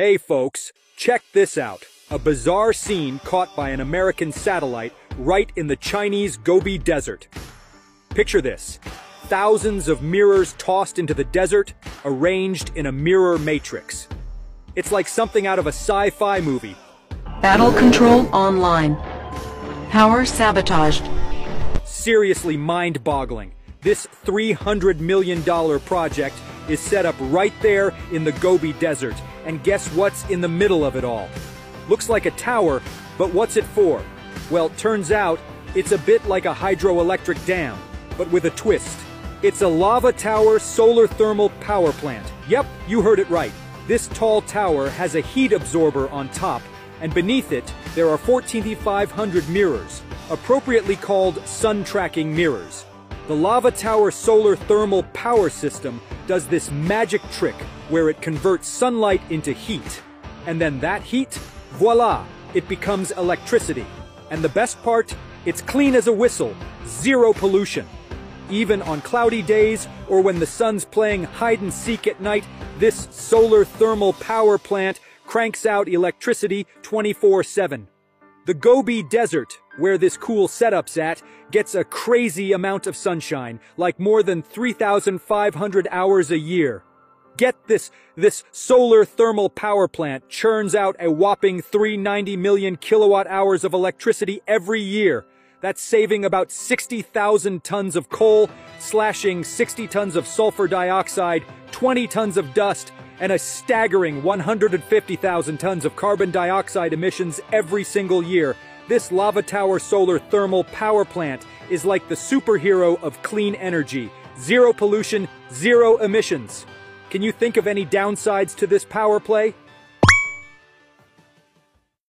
Hey folks, check this out. A bizarre scene caught by an American satellite right in the Chinese Gobi Desert. Picture this. Thousands of mirrors tossed into the desert, arranged in a mirror matrix. It's like something out of a sci-fi movie. Battle control online. Power sabotaged. Seriously mind-boggling. This $300 million project is set up right there in the Gobi Desert. And guess what's in the middle of it all? Looks like a tower, but what's it for? Well, turns out it's a bit like a hydroelectric dam, but with a twist. It's a lava tower solar thermal power plant. Yep, you heard it right. This tall tower has a heat absorber on top, and beneath it, there are 14,500 mirrors, appropriately called sun tracking mirrors. The Lava Tower Solar Thermal Power System does this magic trick where it converts sunlight into heat. And then that heat, voila, it becomes electricity. And the best part, it's clean as a whistle, zero pollution. Even on cloudy days or when the sun's playing hide and seek at night, this solar thermal power plant cranks out electricity 24-7. The Gobi Desert, where this cool setup's at, gets a crazy amount of sunshine, like more than 3,500 hours a year. Get this, this solar thermal power plant churns out a whopping 390 million kilowatt hours of electricity every year. That's saving about 60,000 tons of coal, slashing 60 tons of sulfur dioxide, 20 tons of dust, and a staggering 150,000 tons of carbon dioxide emissions every single year. This Lava Tower Solar Thermal Power Plant is like the superhero of clean energy. Zero pollution, zero emissions. Can you think of any downsides to this power play?